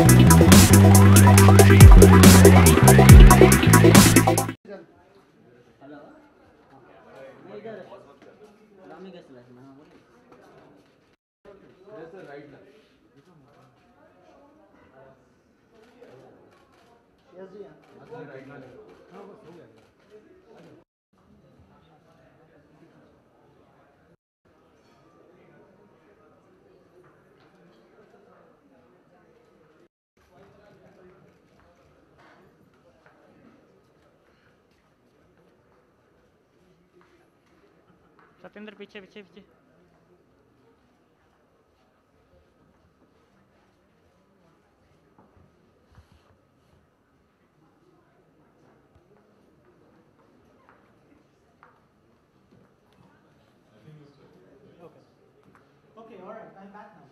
Hello मैं इधर Rami gas line में हाँ बोलिए यस जी हाँ सत्येंद्र पीछे पीछे पीछे Okay, all right, I'm back now.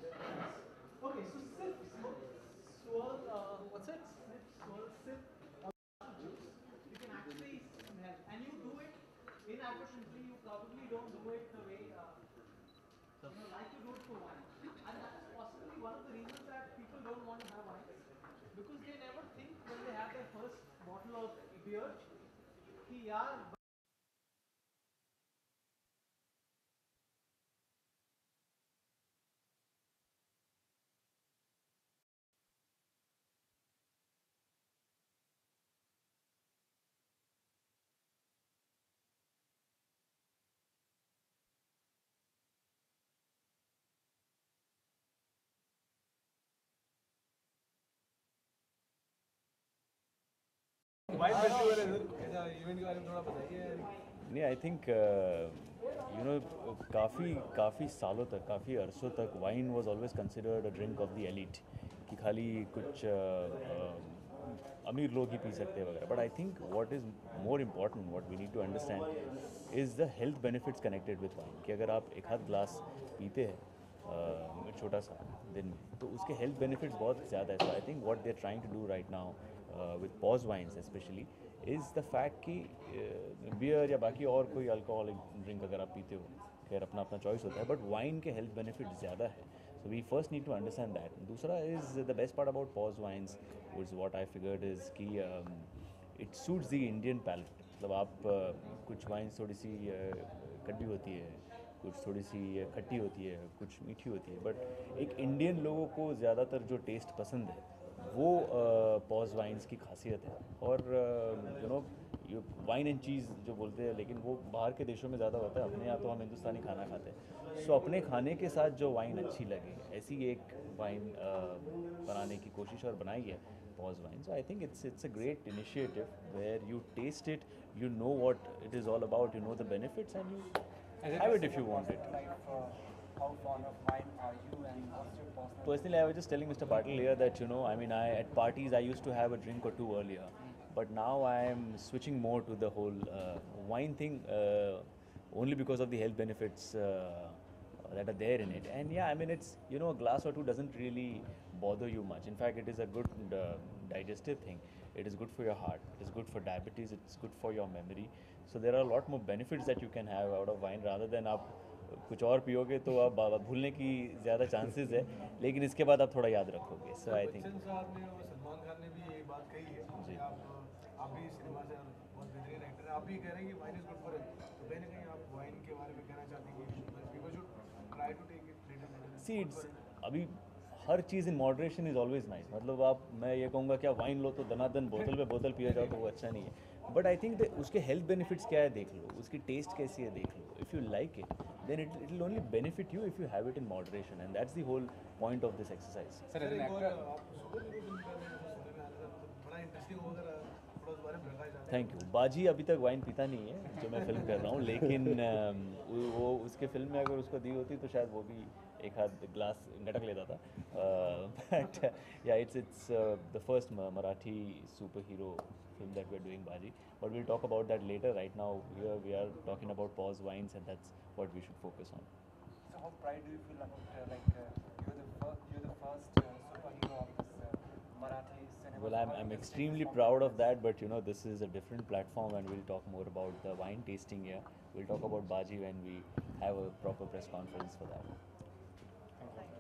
Okay, so sip, swirl, swirl uh, what's it? Snip, swirl, sip. In inadvertently you probably don't do it the way uh, you know, like you do it for wine. And that is possibly one of the reasons that people don't want to have wine. Because they never think when they have their first bottle of beer, ki yeah. नहीं I think you know काफ़ी काफ़ी सालों तक काफ़ी अरसों तक wine was always considered a drink of the elite कि खाली कुछ uh, uh, अमीर लोग ही पी सकते हैं वगैरह। But I think what is more important what we need to understand is the health benefits connected with wine कि अगर आप एक हाथ ग्लास पीते हैं छोटा सा दिन में। तो उसके हेल्थ बेनिफिट्स बहुत ज़्यादा है। So I think what they are trying to do right now with Pause wines especially is the fact कि बियर या बाकी और कोई अल्कोहलिक ड्रिंक अगर आप पीते हो खैर अपना अपना चॉइस होता है बट वाइन के हेल्थ बेनिफिट ज़्यादा है। So we first need to understand that दूसरा is the best part about Pause wines is what I figured is कि it suits the Indian palate मतलब आप uh, कुछ वाइन्स थोड़ी सी uh, कड्डी होती है कुछ थोड़ी सी खट्टी होती है, कुछ मीठी होती है बट एक इंडियन लोगों को ज़्यादातर जो टेस्ट पसंद है, वो पॉज वाइन्स की खासियत है। और यू नो ये वाइन एंड चीज़ जो बोलते हैं, लेकिन वो बाहर के देशों में ज़्यादा होता है, अपने यहाँ तो हम हिंदुस्तानी खाना खाते हैं। सो अपने खाने के साथ जो वाइन अच्छी लगे, ऐसी एक वाइन बनाने की कोशिश और बनाई है Pause wine so I think it's it's a great initiative where you taste it you know what it is all about you know the benefits and you have it if you want it uh, how fond of wine are you, and what's your personal? Personally, I was just telling Mr. Patil here that you know, I mean, I at parties I used to have a drink or two earlier, but now I am switching more to the whole uh, wine thing uh, only because of the health benefits uh, that are there in it. And yeah, I mean, it's you know, a glass or two doesn't really bother you much. In fact, it is a good uh, digestive thing. It is good for your heart. It is good for diabetes. It's good for your memory. So there are a lot more benefits that you can have out of wine rather than आप कुछ और पियोगे तो आप भूलने की ज़्यादा chances है लेकिन इसके बाद आप थोड़ा याद रखोगे so I think Salman Khan ने भी ये बात कही है कि आप भी सिनेमा से बहुत बेहतरीन एक्टर हैं आप भी कह रहे हैं कि wine is good for health तो कहीं ना कहीं आप वाइन के बारे में कहना चाहते हैं कि people should try to take it little see it's अभी हर चीज़ in moderation is always nice मतलब आप मैं ये कहूँगा कि आप वाइन लो तो दनादन बोतल पे बोतल पिया जाओ तो वो अच्छा नहीं है। बट आई थिंक उसके हेल्थ बेनिफिट्स क्या है देख लो उसकी टेस्ट कैसी है देख लो। If you like it then it it will only benefit you if you have it in moderation and that's the whole point of this exercise Sir, as an actor, thank you बाजी अभी तक wine पीता नहीं है जो मैं film कर रहा हूँ लेकिन वो वो उसके फ़िल्म में अगर उसको दी होती तो शायद वो भी एक हाथ ग्लास गटक लेता था but yeah it's it's the first Marathi superhero film that we're doing baji but we'll talk about that later right now here we are talking about pause wines and that's what we should focus on so how pride do you feel about uh, like uh, you're the first, you're the first uh, superhero of this uh, Marathi cinema? Well, I'm, How I'm you can extremely take this proud forward? of that, but you know, this is a different platform, and we'll talk more about the wine tasting here. We'll talk about Baji when we have a proper press conference for that.